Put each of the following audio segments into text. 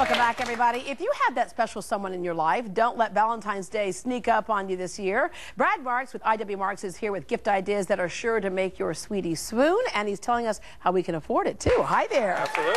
Welcome back, everybody. If you have that special someone in your life, don't let Valentine's Day sneak up on you this year. Brad Marks with IW Marks is here with gift ideas that are sure to make your sweetie swoon, and he's telling us how we can afford it, too. Hi there. Absolutely.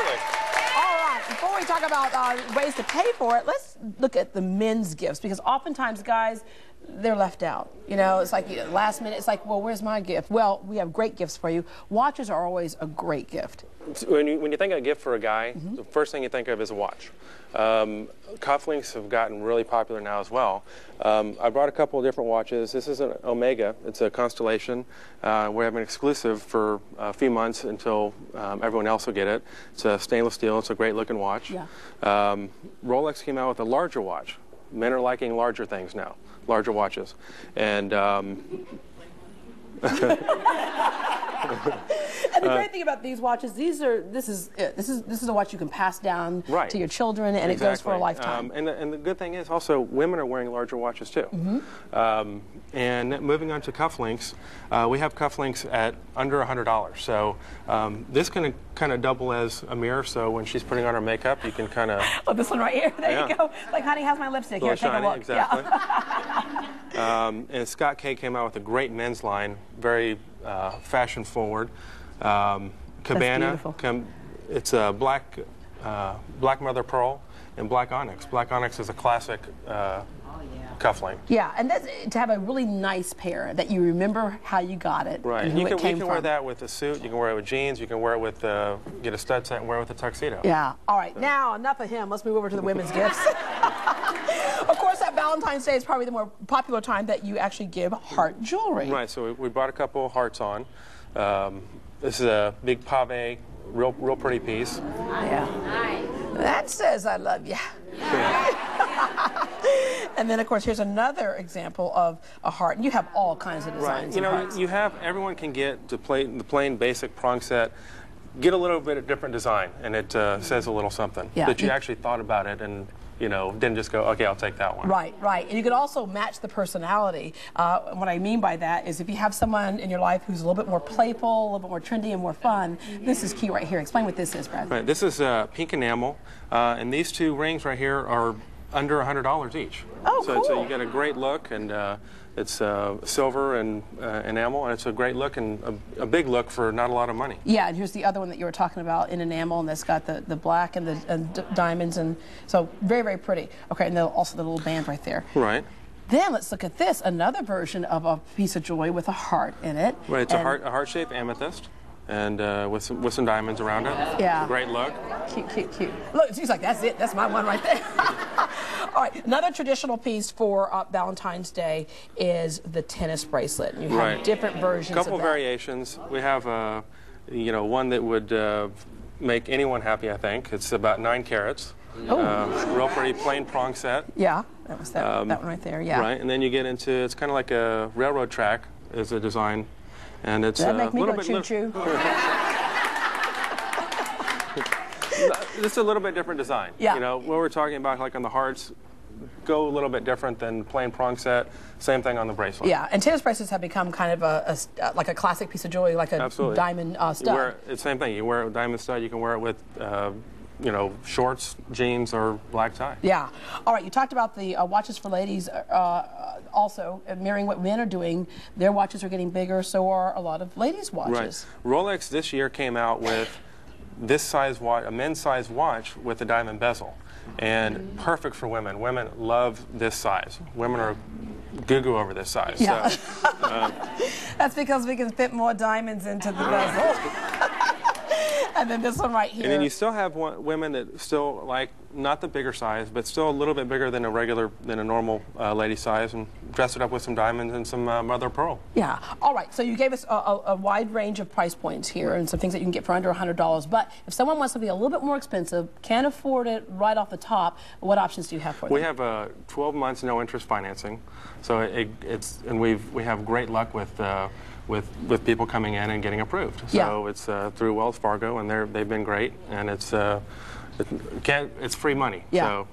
All right, before we talk about uh, ways to pay for it, let's look at the men's gifts because oftentimes, guys, they're left out. You know, it's like last minute, it's like, well, where's my gift? Well, we have great gifts for you. Watches are always a great gift. When you, when you think of a gift for a guy, mm -hmm. the first thing you think of is a watch. Um, cufflinks have gotten really popular now as well. Um, I brought a couple of different watches. This is an Omega. It's a Constellation. Uh, we have an exclusive for a few months until um, everyone else will get it. It's a stainless steel. It's a great looking watch. Yeah. Um, Rolex came out with a larger watch. Men are liking larger things now, larger watches. And um, the great thing about these watches, these are this is it. This is this is a watch you can pass down right. to your children, and exactly. it goes for a lifetime. Um, and, the, and the good thing is also women are wearing larger watches too. Mm -hmm. um, and moving on to cufflinks, uh, we have cufflinks at under $100. So um, this can kind of double as a mirror. So when she's putting on her makeup, you can kind of. Oh, this one right here. There yeah. you go. Like, honey, how's my lipstick? Here, take shiny, a look. Exactly. Yeah. um, and Scott Kay came out with a great men's line, very uh, fashion forward. Um, Cabana, it's a black, uh, black mother pearl and black onyx. Black onyx is a classic uh, cufflink. Yeah, and that's to have a really nice pair that you remember how you got it. Right, and you can, you can wear that with a suit. You can wear it with jeans. You can wear it with uh, get a stud set and wear it with a tuxedo. Yeah. All right. So. Now enough of him. Let's move over to the women's gifts. of course, that Valentine's Day is probably the more popular time that you actually give heart jewelry. Right. So we, we brought a couple of hearts on. Um, this is a big pave, real, real pretty piece. Yeah. That says I love you. and then, of course, here's another example of a heart. And You have all kinds of designs. Right. You know, hearts. you have everyone can get the plain, the plain basic prong set. Get a little bit of different design, and it uh, says a little something yeah. that you actually thought about it and you know, didn't just go, okay, I'll take that one. Right, right. And you could also match the personality. Uh, what I mean by that is if you have someone in your life who's a little bit more playful, a little bit more trendy and more fun, this is key right here. Explain what this is, Brad. Right, this is uh, pink enamel, uh, and these two rings right here are under $100 each. Oh, so, cool. So you get a great look, and uh, it's uh, silver and uh, enamel, and it's a great look and a, a, big look for not a lot of money. Yeah, and here's the other one that you were talking about in enamel, and that's got the, the black and the and diamonds, and so very, very pretty. Okay, and also the little band right there. Right. Then let's look at this, another version of a piece of jewelry with a heart in it. Right, it's and a heart, a heart-shaped amethyst and uh, with some with some diamonds around it. Yeah. Great look. Cute, cute, cute. Look, she's like, that's it. That's my one right there. Right. Another traditional piece for uh, Valentine's Day is the tennis bracelet. You have right. different versions. A couple variations. We have, uh, you know, one that would uh, make anyone happy. I think it's about nine carats. Oh. Uh, real pretty plain prong set. Yeah, that was that, um, that one right there. Yeah. Right, and then you get into it's kind of like a railroad track is a design and it's that make me little go bit choo choo. It's a little bit different design. Yeah. You know, what we're talking about, like on the hearts, go a little bit different than plain prong set. Same thing on the bracelet. Yeah, and tennis bracelets have become kind of a, a like a classic piece of jewelry, like a Absolutely. diamond uh, stud. You wear, it's the same thing. You wear it with diamond stud. You can wear it with. Uh, you know, shorts, jeans, or black tie. Yeah. All right. You talked about the uh, watches for ladies. Uh, also, uh, mirroring what men are doing, their watches are getting bigger. So are a lot of ladies' watches. Right. Rolex this year came out with this size watch, a men's size watch with a diamond bezel, and perfect for women. Women love this size. Women are goo-goo over this size. Yeah. So, uh, That's because we can fit more diamonds into the bezel. and then this one right here. And then you still have one, women that still like not the bigger size, but still a little bit bigger than a regular, than a normal uh, lady size, and dress it up with some diamonds and some uh, mother of pearl. Yeah. All right. So you gave us a, a, a, wide range of price points here, and some things that you can get for under a $100. But if someone wants something a little bit more expensive, can't afford it right off the top, what options do you have for them? We have a 12 months no interest financing, so it, it's and we've we have great luck with. Uh, with with people coming in and getting approved. So yeah. it's uh, through Wells Fargo, and they're they've been great, and it's uh, it can't, it's free money. Yeah. So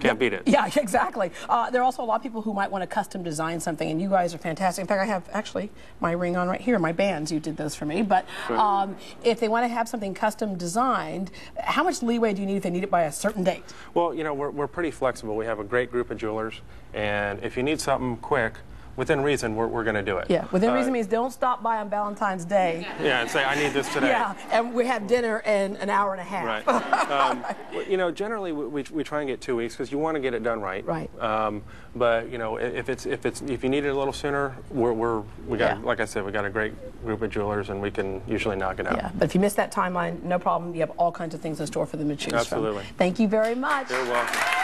Can't beat it. Yeah, exactly. Uh, there are also a lot of people who might want to custom design something, and you guys are fantastic. In fact, I have actually my ring on right here, my bands. You did those for me. But um, if they want to have something custom designed, how much leeway do you need if they need it by a certain date? Well, you know, we're, we're pretty flexible. We have a great group of jewelers, and if you need something quick, within reason, we're, we're going to do it. Yeah, within Uh, reason means don't stop by on Valentine's Day. Yeah, and say, I need this today. Yeah, and we have dinner in an hour and a half. Right. Um, you know, generally we, we, try and get two weeks because you want to get it done right. Right. Um, but you know, if it's if it's if you need it a little sooner, we're, we're we got Yeah. like I said, we got a great group of jewelers and we can usually knock it out. Yeah, but if you miss that timeline, no problem. You have all kinds of things in store for them to choose Absolutely. from. Thank you very much. You're welcome.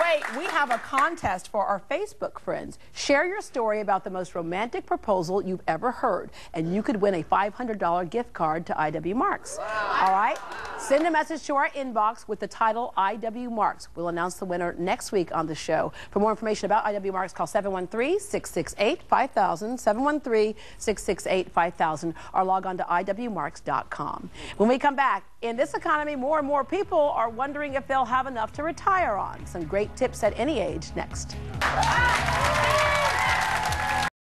Wait. We have a contest for our Facebook friends. Share your story about the most romantic proposal you've ever heard, and you could win a $500 gift card to IW Marks. All right? Send a message to our inbox with the title IW Marks. We'll announce the winner next week on the show. For more information about IW Marks, call 713 668 5000, 713 668 5000, or log on to IWMarks.com. When we come back, in this economy, more and more people are wondering if they'll have enough to retire on. Some great tips at any age next.